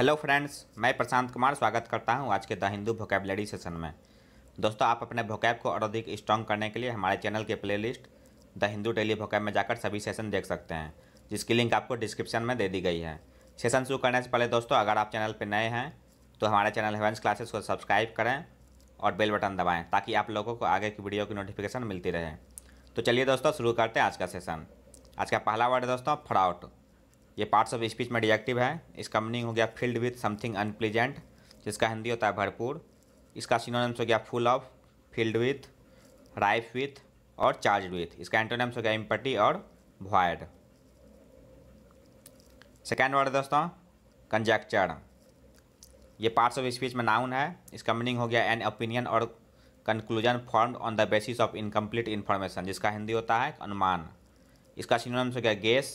Hello friends मैं प्रशांत कुमार स्वागत करता हूँ आज के द हिंदू वोकेबलरी सेशन में। दोस्तों, आप अपने वोकैब को और अधिक स्ट्रॉन्ग करने के लिए हमारे चैनल के playlist the Hindu daily vocab में जाकर सभी सेशन देख सकते हैं, जिसकी लिंक आपको डिस्क्रिप्शन में दे दी गई है। सेशन शुरू करने से पहले दोस्तों, अगर आप चैनल पर नए हैं तो हमारे चैनल हेवेंस क्लासेस को सब्सक्राइब करें और बेल बटन दबाएँ, ताकि आप लोगों को आगे की वीडियो की नोटिफिकेशन मिलती रहे। तो चलिए दोस्तों, शुरू करते हैं आज का सेशन आज का पहला वर्ड है दोस्तों फ्रॉट ये पार्ट्स ऑफ़ स्पीच में डिजेक्टिव है। इसका मीनिंग हो गया फ़ील्ड विथ समथिंग अनप्लीजेंट जिसका हिंदी होता है भरपूर। इसका सिनोनिम्स हो गया full of filled with rife with और चार्ज विथ इसका एंटोनिम्स हो गया इम्पटी और वॉयड सेकेंड वर्ड दोस्तों कंजेक्चर ये पार्ट्स ऑफ़ स्पीच में नाउन है। इसका मीनिंग हो गया an opinion or conclusion formed on the basis of incomplete information जिसका हिंदी होता है अनुमान। इसका सिनोनिम्स हो गया गेस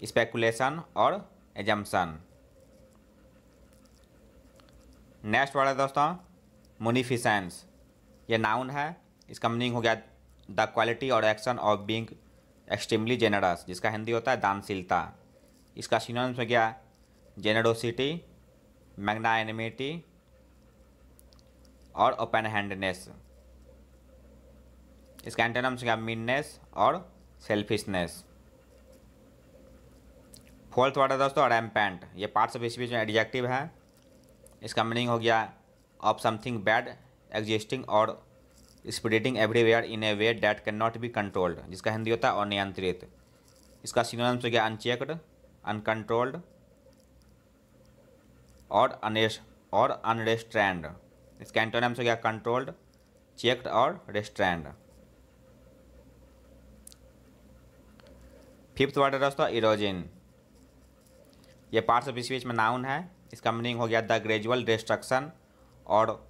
स्पेकुलेशन और एजम्सन नेक्स्ट वर्ड है दोस्तों मुनिफिसेंस ये नाउन है, इसका मीनिंग हो गया द क्वालिटी और action of being extremely generous जिसका हिंदी होता है दानशीलता। इसका सिनोनिम्स हो गया जेनरोसिटी मैग्नानिमिटी और ओपन हैंडनेस इसका एंटोनम्स हो गया मीननेस और सेल्फिशनेस फोर्थ वर्ड है दोस्तों रैम्पेंट ये पार्ट्स ऑफ़ स्पीच में एडजेक्टिव है। इसका मीनिंग हो गया of something bad existing or spreading everywhere in a way that can not be controlled जिसका हिंदी होता है अनियंत्रित। इसका सिनोनिम्स हो गया अनचेक्ड अनकंट्रोल्ड और अनेश और अनरेस्ट्रैंड इसका एंटोनिम्स हो गया कंट्रोल्ड चेक्ड और रेस्ट्रैंड फिफ्थ वर्ड है दोस्तों इरोजिन ये पार्ट्स ऑफ़ स्पीच में नाउन है। इसका मीनिंग हो गया द ग्रेजुअल डिस्ट्रक्शन और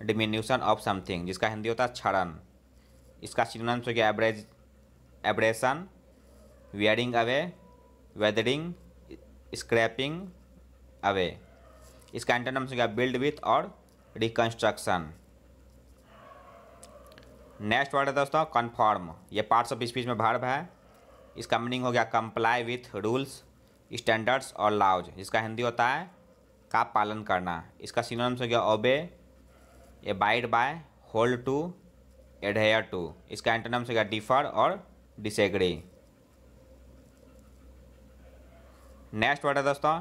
डिमिन्यूशन ऑफ़ समथिंग जिसका हिंदी होता है क्षरण। इसका सिनोनिम्स हो गया average abrasion wearing away weathering scraping away इसका एंटोनम्स हो गया बिल्ड विथ और रिकन्स्ट्रक्शन नेक्स्ट वर्ड है दोस्तों कन्फर्म ये पार्ट्स ऑफ़ स्पीच में भार्व है। इसका मीनिंग हो गया कंप्लाई विथ रूल्स स्टैंडर्ड्स और लाउज जिसका हिंदी होता है, का पालन करना। इसका सिनोनिम्स हो गया obey abide by hold to adhere to इसका एंटोनम्स हो गया डिफर और डिसएग्री नेक्स्ट वर्ड है दोस्तों?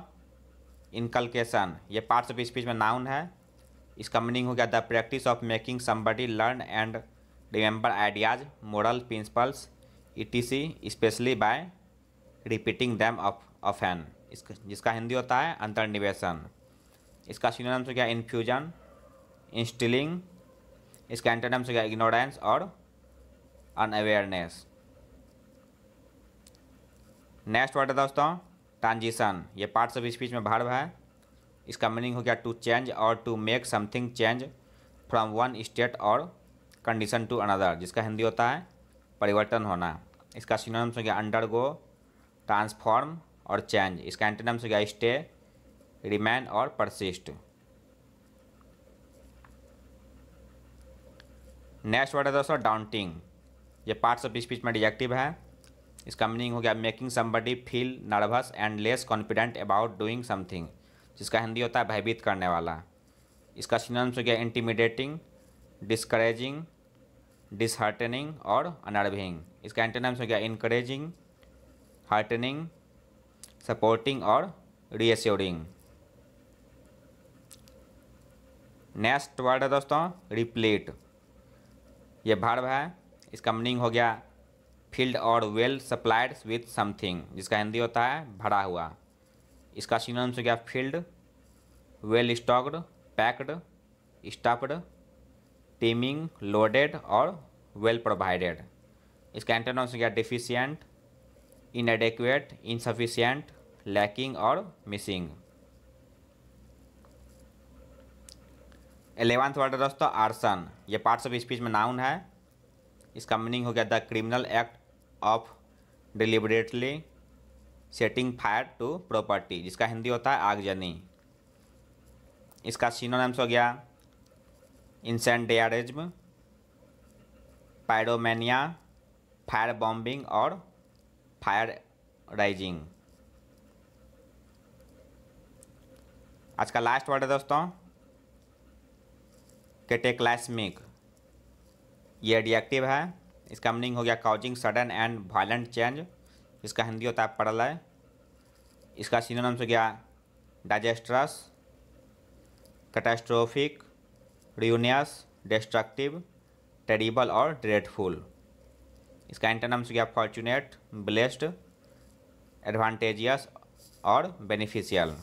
इनकलकेशन ये पार्ट्स ऑफ़ स्पीच में नाउन है। इसका मीनिंग हो गया the practice of making somebody learn and remember ideas moral principles especially by repeating them of often इसका, जिसका हिंदी होता है अंतर्निवेशन। इसका सिनोनिम्स हो? गया इन्फ्यूजन इंस्टिलिंग इसका एंटोनिम्स हो? गया इग्नोरेंस और अनअवेयरनेस नेक्स्ट वर्ड है दोस्तों ट्रांजिशन ये पार्ट्स ऑफ़ स्पीच में भार्व है। इसका मीनिंग हो गया to change or to make something change from one state or condition to another जिसका हिंदी होता है परिवर्तन होना। इसका सिनोनिम्स हो गया अंडरगो ट्रांसफॉर्म और चेंज इसका एंटीनम्स हो गया स्टे रिमैन और परसिस्ट। नेक्स्ट वर्ड है दोस्तों डाउंटिंग ये पार्ट्स ऑफ़ स्पीच में डिजेक्टिव है। इसका मीनिंग हो गया making somebody feel nervous and less confident about doing something जिसका हिंदी होता है भयभीत करने वाला। इसका सिनोनिम्स हो गया इंटीमिडेटिंग डिस्करेजिंग डिसहार्टनिंग और अनर्विंग इसका एंटीनम्स हो गया इनकरेजिंग हार्टनिंग सपोर्टिंग और रीएश्योरिंग नेक्स्ट वर्ड है दोस्तों रिप्लेट ये भार्व है, इसका मीनिंग हो गया फ़ील्ड और वेल सप्लाइड विथ समथिंग जिसका हिंदी होता है भरा हुआ. इसका सिनोनिम्स हो गया filled well stocked packed stuffed teeming loaded और वेल प्रोवाइडेड इसका एंटोनम्स हो गया डिफिशियंट इनएडेक्वेट इनसफिशियंट लैकिंग और मिसिंग एलेवंथ वर्ड है दोस्तों आर्सन ये पार्ट्स ऑफ़ स्पीच में नाउन है। इसका मीनिंग हो गया the criminal act of deliberately setting fire to property जिसका हिंदी होता है आगजनी। इसका सीनोनेम्स हो गया इंसेंडियरिज्म पायरोमेनिया फायर बॉम्बिंग और फायर राइजिंग आज का लास्ट वर्ड है दोस्तों। केटेक्लास्मिक ये एडिएक्टिव है। इसका मीनिंग हो गया causing sudden and violent change इसका हिंदी होता है पड़लय इसका सिनोनिम्स हो गया disastrous catastrophic ruinous destructive terrible और ड्रेडफुल इसका एंटोनम्स हो गया फॉर्चुनेट ब्लेस्ड एडवांटेजियस और बेनिफिशियल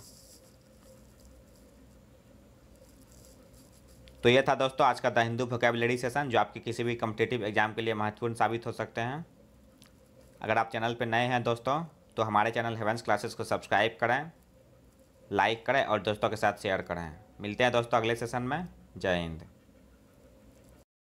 तो यह था दोस्तों आज का द हिंदू वोकेबलरी सेशन जो आपके किसी भी कम्पिटेटिव एग्ज़ाम के लिए महत्वपूर्ण साबित हो सकते हैं। अगर आप चैनल पर नए हैं दोस्तों तो हमारे चैनल हेवेंस क्लासेस को सब्सक्राइब करें लाइक करें और दोस्तों के साथ शेयर करें। मिलते हैं दोस्तों अगले सेशन में। जय हिंद।